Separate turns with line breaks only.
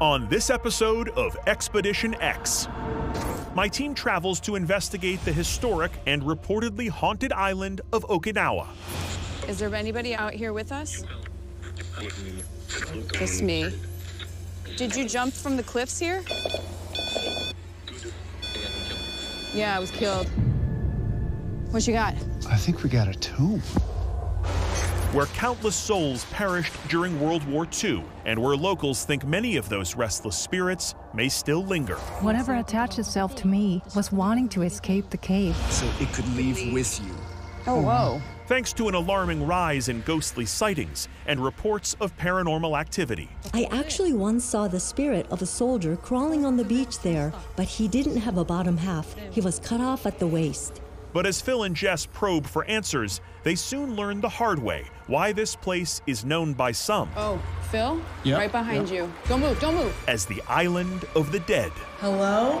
On this episode of Expedition X, my team travels to investigate the historic and reportedly haunted island of Okinawa.
Is there anybody out here with us? Just me. Did you jump from the cliffs here? Yeah, I was killed. What you got?
I think we got a tomb.
Where countless souls perished during World War II, and where locals think many of those restless spirits may still linger.
Whatever attached itself to me was wanting to escape the cave.
So it could leave with you.
Oh, hmm. whoa.
Thanks to an alarming rise in ghostly sightings and reports of paranormal activity.
I actually once saw the spirit of a soldier crawling on the beach there, but he didn't have a bottom half. He was cut off at the waist.
But as Phil and Jess probe for answers, they soon learn the hard way why this place is known by some
Oh, Phil?
Yeah,
Right behind
yeah.
you. Don't move, don't move.
as the Island of the Dead.
Hello?